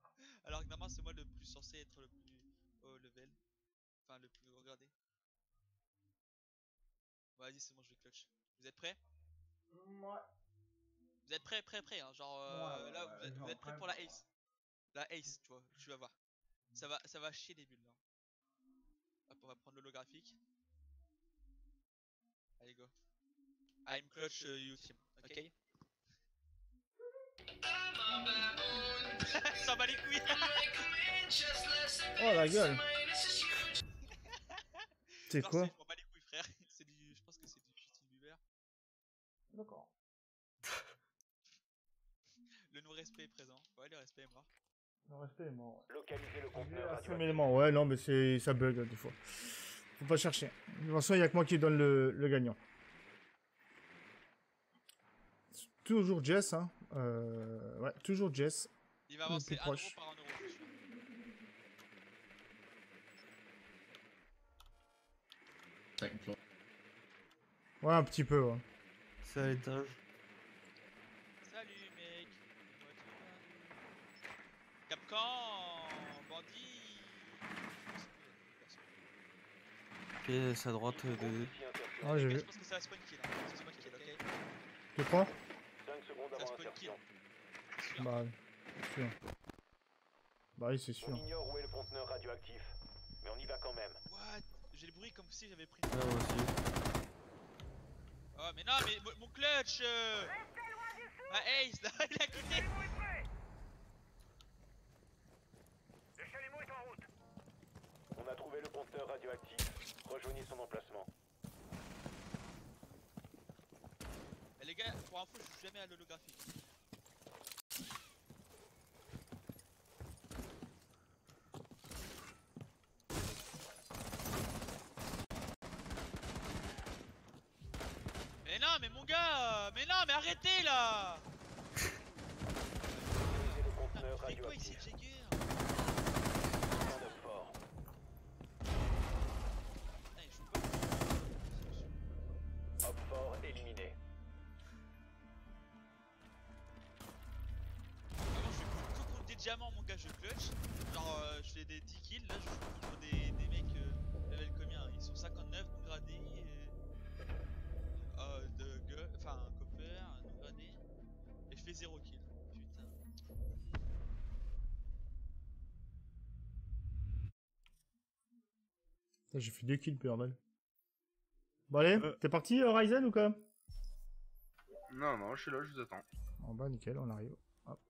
Alors que normalement, c'est moi le plus censé être le plus haut level. Enfin, le plus regardé. Bon, Vas-y, c'est bon, je vais clutch. Vous êtes prêts? Vous êtes prêts, prêts, prêts, hein, genre euh, Ouais, là, ouais, vous êtes, vous genre êtes prêts prêt. pour la ace. La ace, tu vois, tu vas voir. Ça va, ça va chier les bulles là. Hop, on va prendre l'holographique. Allez, go. I'm clutch uh, you team, ok [laughs] Ça bat les couilles Oh la gueule C'est quoi Je m'en bats les couilles, frère. [laughs] C'est du, je pense que c'est du Justin Bieber. D'accord. [laughs] Le non-respect est présent. Ouais, le respect est mort. Le respect est mort. Localisez le conteneur radioactif. mêlement, ouais, non, mais c'est ça bug des fois. Faut pas chercher. De toute façon, il y a que moi qui donne le, le gagnant. Toujours Jess, hein. Euh, ouais, toujours Jess. Il va Le avancer plus 1 euro proche. par 1 euro. Ouais, un petit peu, ouais. C'est à l'étage. Salut mec. Capcan Bandit Ok, c'est à droite euh, de. Ah, j'ai vu. Je pense que c'est la spawn kill. Hein. C'est spawn kill, ok Tu crois 5 secondes Bah, c'est sûr. Bah oui, c'est On sûr. ignore où est le conteneur radioactif, mais on y va quand même. What? J'ai le bruit comme si j'avais pris. Ah, moi aussi. Oh mais non, mais mo- mon clutch euh... Ah Ace là, [laughs] il a quitté Le chalumeau est en route. On a trouvé le conteneur radioactif. Rejoignez son emplacement. Les gars, pour info, je suis jamais à l'holographique. Mais non, mais mon gars Mais non, mais arrêtez là quoi ici. Jagger diamants, mon gars, je clutch. Genre, euh, je fais des 10 kills. Là, je joue contre des, des mecs euh, level combien? Ils sont 59 non gradés. Et... Euh, de gueule, enfin, copper, non gradé. Et je fais 0 kill. Putain. J'ai fait deux kills, bordel. Bon allez, Euh. t'es parti euh, Ryzen ou quoi? Non, non, je suis là, je vous attends. En bas, nickel, on arrive. Hop.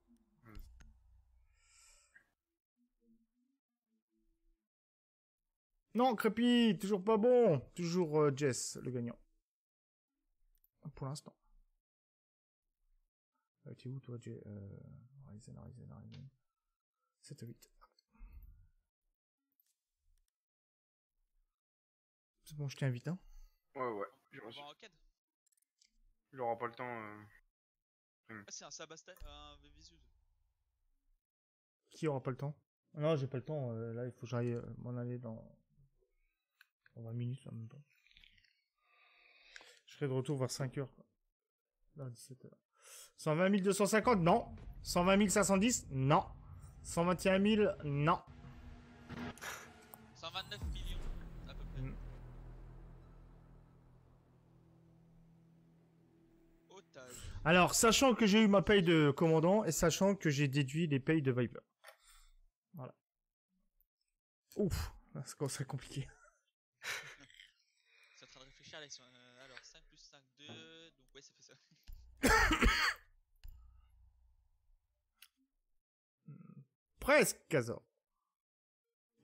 Non, Crépy, toujours pas bon. Toujours euh, Jess, le gagnant. Pour l'instant. Euh, T'es où toi, Jess euh, Ryzen, Ryzen, Ryzen. 7 à 8. C'est bon, je t'invite, hein. Ouais, ouais, j'ai reçu. Il aura pas le temps. euh. Ah, c'est un Sabasta, un. Qui aura pas le temps? Non, j'ai pas le temps. euh, là, il faut que j'aille euh, m'en aller dans... dans 20 minutes en même temps. Je serai de retour vers 5h. Là, 17h. 120 250 Non. 120 510 Non. 121 000 Non. 129 millions, à peu près. Mm. Alors, sachant que j'ai eu ma paye de commandant et sachant que j'ai déduit les payes de Viper. Voilà. Ouf, là, c'est c'est compliqué. [laughs] C'est en train de réfléchir, Alex. Euh, alors, 5 plus 5, 2. Donc, ouais, ça fait ça. [coughs] Presque, Kazor.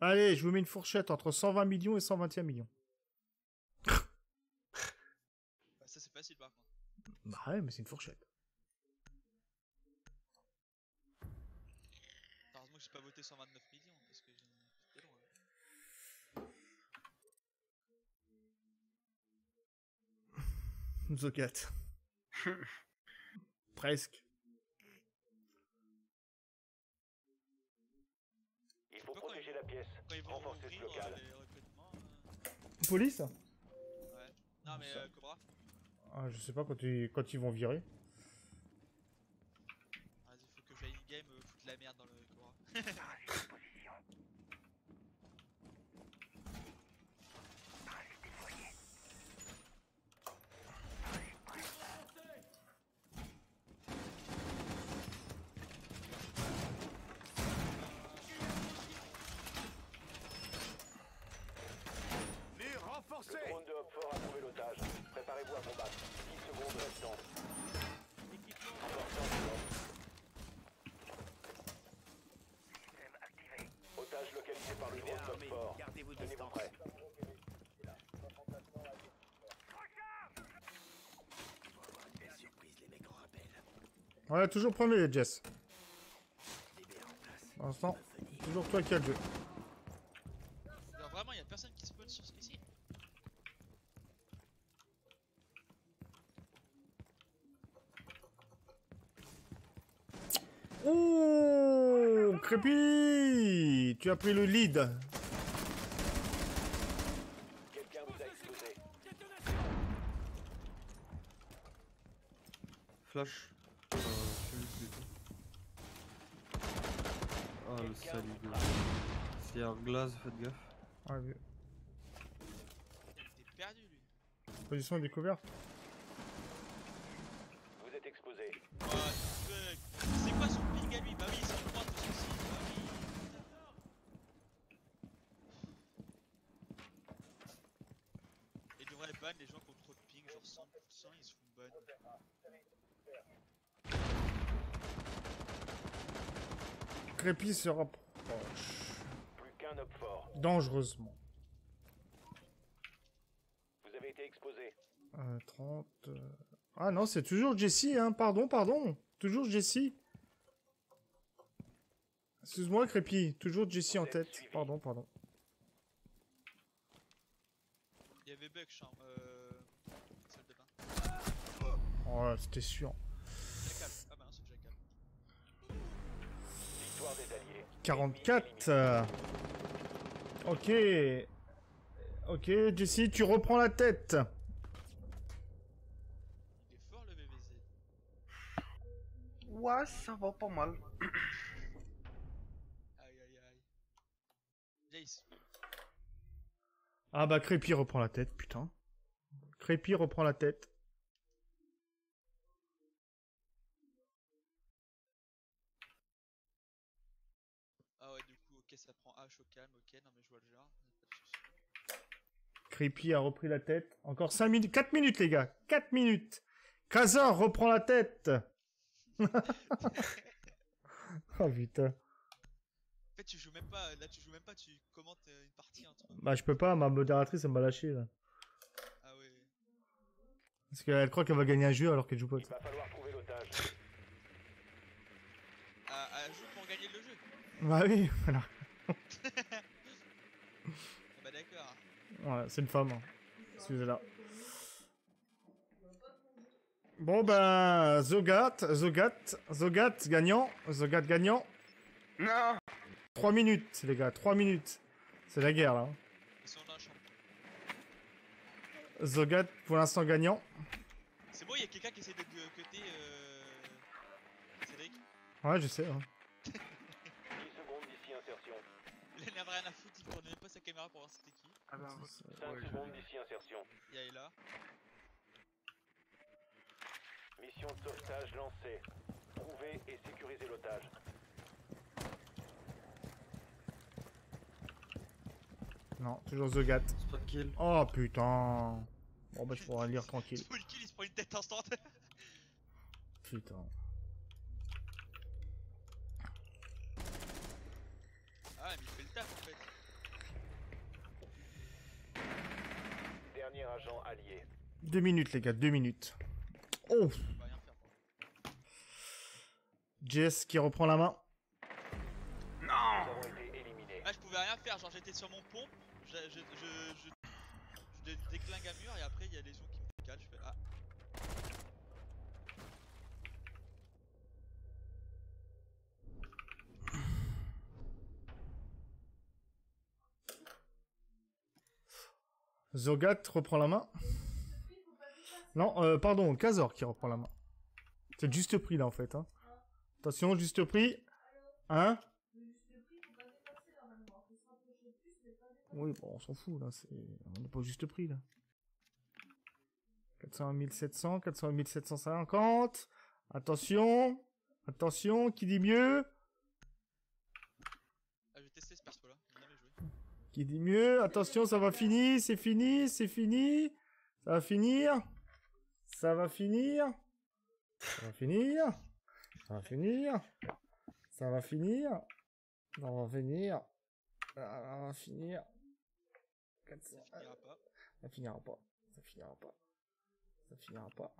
Allez, je vous mets une fourchette entre 120 millions et 121 millions. [coughs] Bah, ça, c'est facile par contre. Bah ouais, mais c'est une fourchette. Heureusement que j'ai pas voté 129 The Cat. [laughs] Presque. Il faut protéger la pièce, renforcer ce local. Euh, les... Euh, Police Ouais. Non mais euh, Cobra ah, Je sais pas quand, ils, quand ils vont virer. Vas-y, faut que j'aille game, euh, foutre la merde dans le Cobra. Ah, [laughs] Le drone de Hopfort a trouvé l'otage. Préparez-vous à combattre. 10 secondes restantes. Encore 100 secondes. Système activé. Otage localisé par le drone d'Hopfort. Gardez-vous Tenez-vous distance. prêts. Belle surprise, les mecs en rappel. Ouais, toujours premier, Jess. Pour l'instant, toujours toi qui as le jeu. Alors vraiment, y a personne qui spawn sur ce ici. Oh Crépi Tu as pris le lead. Quelqu'un vous a explosé. Flash. Euh. Oh le salut de... C'est un glace, faites gaffe. Ouais, mais- Il était perdu lui. position découverte. Vous êtes exposé. Ouais, euh, c'est quoi son ping à lui Bah oui, c'est le droit de ceci. Bah oui. Il devrait ban les gens qui ont trop de ping, genre 100%, ils se font ban. Crépi se rapproche. Plus qu'un. Dangereusement. Vous avez été exposé. Euh, 30... euh, Ah non, c'est toujours Jessie, hein. Pardon, pardon. Toujours Jessie. Excuse-moi, Crépi. Toujours Jessie en tête. suivi. Pardon, pardon. Il y avait Buck, chambre, euh. salle de bain. Oh, c'était sûr. 44. euh, Ok. Ok, Jessie, tu reprends la tête. Il est fort le BBZ. Ouais, ça va pas mal. Aïe aïe aïe. Jace. Ah bah, Crépi reprend la tête, putain. Crépi reprend la tête. Ah ouais, du coup, ok, ça prend H au calme, ok, non mais je vois le genre. Pas de soucis. Creepy a repris la tête. Encore 5 minutes. 4 minutes, les gars. 4 minutes. Kazar reprend la tête. [laughs] oh putain. En fait, tu joues même pas, là tu joues même pas, tu commentes euh, une partie, un truc. Bah, je peux pas. Ma modératrice, elle m'a lâché, là. Ah ouais. Parce qu'elle croit qu'elle va gagner un jeu alors qu'elle joue pas. Il va falloir trouver l'otage. À, à joue pour gagner le jeu. Bah oui, voilà. [laughs] Voilà, c'est une femme. hein. Excusez-la. Bon ben, Zogat, Zogat, Zogat gagnant, Zogat gagnant. Non 3 minutes, les gars, 3 minutes. C'est la guerre, là. hein. Zogat, pour l'instant, gagnant. C'est bon, il y a quelqu'un qui essaie de cutter euh... Cédric. Ouais, je sais. hein. 10 secondes d'ici insertion. Il n'avait rien à foutre, il prenait pas sa caméra pour voir c'était qui. Ah bah, 5 ouais, je- secondes d'ici insertion. Il est là. Mission de sauvetage lancée. Trouvez et sécurisez l'otage. Non, toujours Zogat. Spot kill. Oh putain. Bon bah je [laughs] pourrais lire tranquille. Kill, il se prend une tête instant. Putain. ah, mais il fait le taf en fait. Dernier agent allié. Deux minutes les gars, deux minutes. Oh. Jess qui reprend la main. Ah, je pouvais rien faire, genre j'étais sur mon pont, je, je, je, je, je dé- déclingue un mur et après il y a les gens qui me décalent, je fais ah. Zogat reprend la main. Non, euh, pardon, Kazor qui reprend la main. C'est juste prix là en fait. Hein. Attention, juste prix. Hein? Oui, bon, on s'en fout là. Est... On n'est pas au juste prix là. 401 700, 401 750. Attention, attention, qui dit mieux? Qui dit mieux Attention, ça va finir, c'est fini, c'est fini. Ça va finir. Ça va finir. Ça va finir. Ça va finir. Ça va finir. Ça va finir. Ça va finir. 400. Ça finira pas. Ça finira pas. Ça finira pas. Ça finira pas.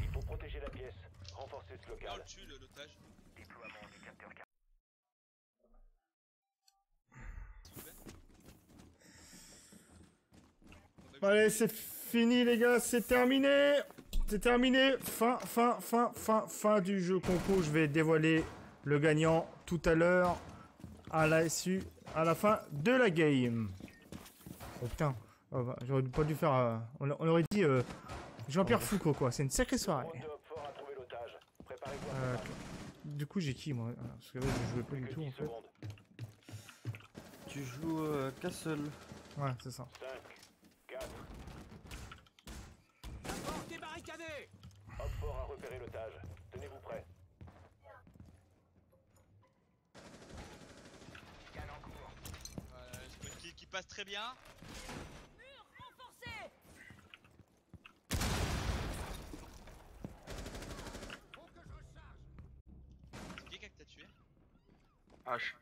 Il faut protéger la pièce. Renforcer ce Là, on local. le tue, le- l'otage. Déploiement du capteur Allez, c'est fini les gars, c'est terminé. C'est terminé. Fin, fin, fin, fin, fin du jeu concours. Je vais dévoiler le gagnant tout à l'heure à la SU, à la fin de la game. Oh putain, Oh, bah, j'aurais pas dû faire. euh, on, on aurait dit euh, Jean-Pierre Foucault quoi. C'est une sacrée soirée. Euh. Du coup, j'ai qui moi Ah, Parce que là, je jouais pas du tout 10 en fait. Tu joues euh, Castle. Ouais, c'est ça. 5, 4. La porte est barricadée Hopfort a repéré l'otage. Tenez-vous prêts. Voilà, j'ai une kill qui passe très bien. H.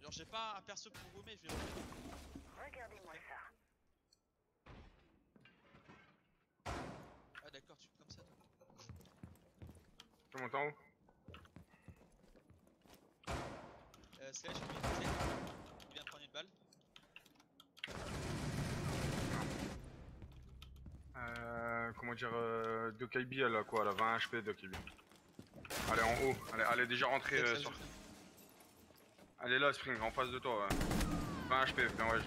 Genre, j'ai pas un perso pour vous, mais je vais. Regardez-moi ça. Ah, d'accord, tu fais comme ça. toi. Tu m'entends où? Euh, Slash, il vient de toucher. Il vient de prendre une balle. Euh, comment dire, euh, Dokaibi, elle a quoi? Elle a 20 HP, Dokaibi. Elle est en haut, elle est, elle est déjà rentrée. Euh, sur... Elle est là, Spring, en face de toi, ouais. 20 HP, bien ouais.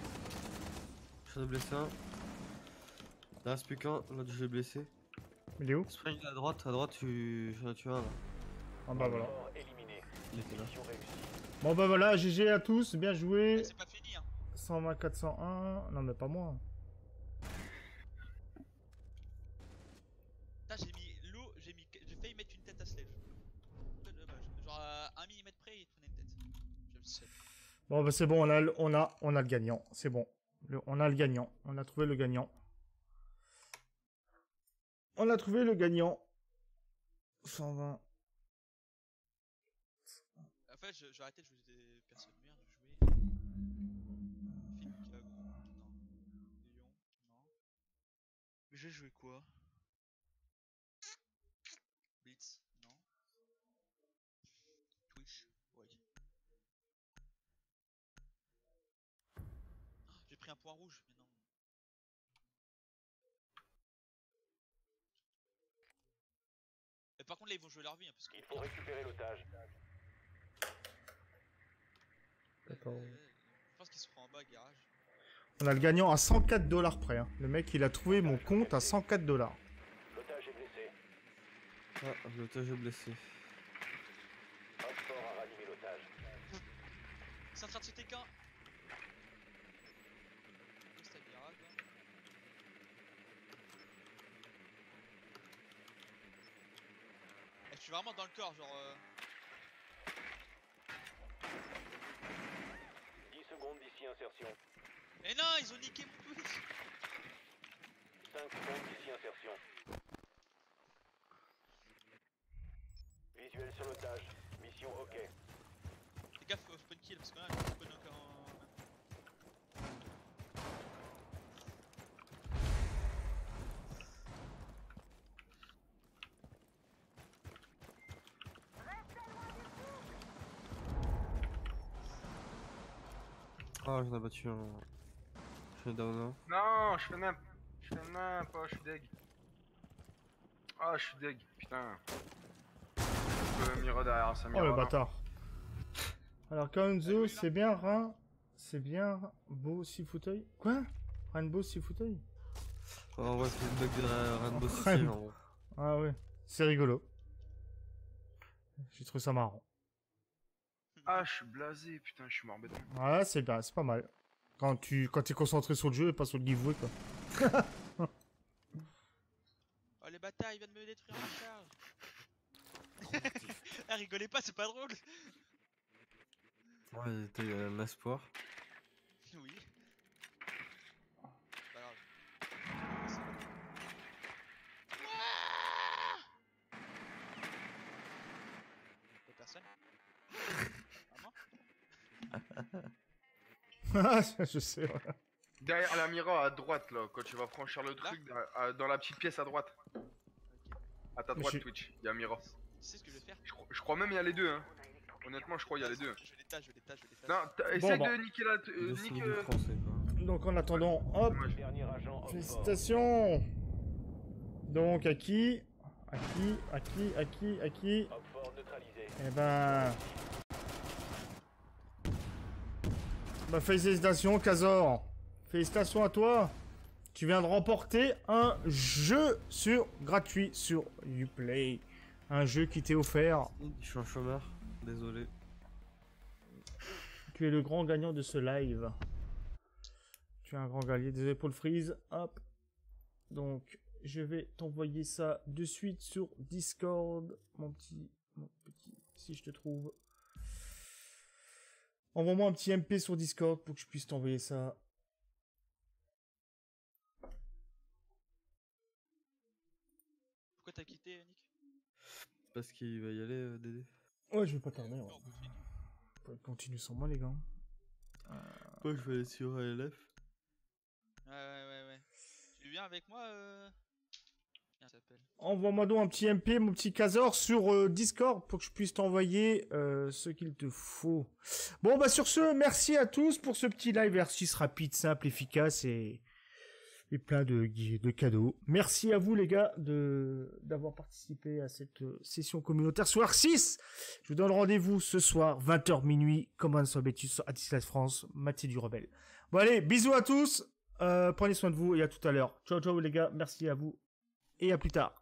J'en ai blessé un. Il reste plus qu'un, l'autre je l'ai blessé. Il est où? Spring à droite, à droite tu. J'en ai tué un là. Ah bah voilà. Il était là. Bon bah voilà, GG à tous, bien joué. C'est pas fini, hein. 120 401. Non mais pas moi. Putain, j'ai mis l'eau, j'ai mis, j'ai failli mettre une tête à Slave. C'est dommage. Genre à 1 mm près, il prenait une tête. Je le sais. Bon bah c'est bon, on a, le- on a, on a le gagnant. C'est bon. On a le gagnant. On a trouvé le gagnant. On a trouvé le gagnant. 120. En fait, j'ai arrêté de jouer des personnes de merde, je jouais. J'ai joué quoi Blitz, non. Twitch, ouais. Ah, J'ai pris un point rouge, mais non. Et par contre, là, ils vont jouer leur vie, hein, parce que. Il faut récupérer l'otage. D'accord. Euh, Je pense qu'ils seront en bas, garage. On a le gagnant à 104 dollars près. hein. Le mec, il a trouvé mon compte à 104 dollars. L'otage est blessé. Ah, l'otage est blessé. Hopfort a ranimé l'otage. C'est en train de sauter qu'un. C'est à garage, là. Eh, je suis vraiment dans le corps, genre. euh, 10 secondes d'ici insertion. Mais non, ils ont niqué mon Twitch 5 secondes d'ici insertion. Visuel sur l'otage. Mission OK. Fais gaffe au spawn kill parce que là, je spawn encore en. Ah, j'en ai battu un. Je suis down un. Non, je fais nimp. Je fais nimp, oh, je suis deg. Ah, je suis deg, putain. Le Miro derrière, ça Oh le bâtard. Alors Kaunzo, c'est bien Rain. C'est bien beau six fauteuils. Quoi? Rainbow six fauteuils Oh, ouais, c'est le bug de Ra- Rainbow Six. Rainbow. en gros. Ah ouais. C'est rigolo. J'ai trouvé ça marrant. Ah, je suis blasé, putain, je suis mort béton. Ouais, c'est bien, c'est pas mal. Quand tu quand es concentré sur le jeu et pas sur le giveaway, quoi. [laughs] Oh les bâtards, ils viennent me détruire ma charge. ah, [laughs] rigolez pas, c'est pas drôle. Ouais, t'as eu un espoir. Oui. Pas grave. Y'a personne Ah moi je sais, ouais. Derrière la mira à droite, là, quand tu vas franchir le truc, à- à- dans la petite pièce à droite. À ta droite, je- Twitch, il y a un. Tu sais ce que je vais faire Je, crois- je crois même il y a les deux, hein. Honnêtement, je crois il y a les deux. Je je je. Non, Bon, essaye bah. de niquer la. euh, nique, euh, français. Donc en attendant, hop, félicitations. Donc à qui? À qui? À qui? À qui? À qui? Eh ben... Bah félicitations Kazor Félicitations à toi Tu viens de remporter un jeu sur gratuit sur Uplay. Un jeu qui t'est offert. Je suis un chômeur, désolé. Tu es le grand gagnant de ce live. Tu es un grand gagnant. Désolé pour le freeze. Hop. Donc, je vais t'envoyer ça de suite sur Discord. Mon petit, mon petit, si je te trouve. Envoie-moi un petit MP sur Discord pour que je puisse t'envoyer ça. Pourquoi t'as quitté, Nick Parce qu'il va y aller, euh, Dédé. Ouais, je vais pas tarder. On continue sans moi, les gars. Moi, je vais aller sur ALF. Ouais, ouais, ouais, ouais. Tu viens avec moi euh... Envoie-moi donc un petit MP, mon petit Kazor, sur euh, Discord pour que je puisse t'envoyer euh, ce qu'il te faut. Bon, bah sur ce, merci à tous pour ce petit live R6 rapide, simple, efficace et, plein de, de cadeaux. Merci à vous les gars de d'avoir participé à cette euh, session communautaire sur R6. Je vous donne rendez-vous ce soir, 20h minuit, Command Betus à Disneyland France, Mathieu du Rebelle. Bon allez, bisous à tous, prenez soin de vous et à tout à l'heure. Ciao ciao les gars, merci à vous et à plus tard.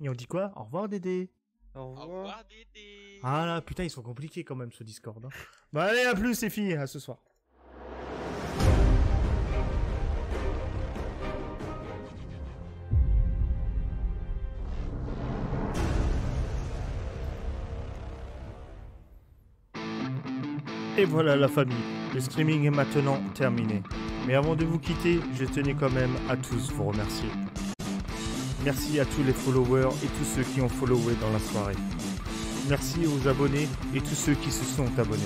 Et on dit quoi? Au revoir Dédé. Au Au revoir. revoir, Dédé Ah là, putain, ils sont compliqués quand même ce Discord. hein. Bah allez, à plus les filles, à ce soir. Et voilà la famille, le streaming est maintenant terminé. Mais avant de vous quitter, je tenais quand même à tous vous remercier. Merci à tous les followers et tous ceux qui ont followé dans la soirée. Merci aux abonnés et tous ceux qui se sont abonnés.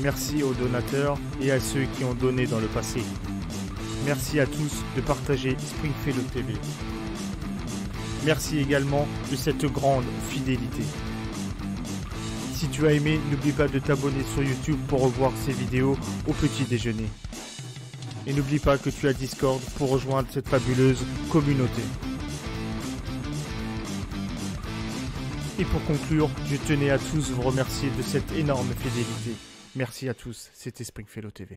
Merci aux donateurs et à ceux qui ont donné dans le passé. Merci à tous de partager Springfield TV. Merci également de cette grande fidélité. Si tu as aimé, n'oublie pas de t'abonner sur YouTube pour revoir ces vidéos au petit déjeuner. Et n'oublie pas que tu as Discord pour rejoindre cette fabuleuse communauté. Et pour conclure, je tenais à tous vous remercier de cette énorme fidélité. Merci à tous, c'était Springfellow TV.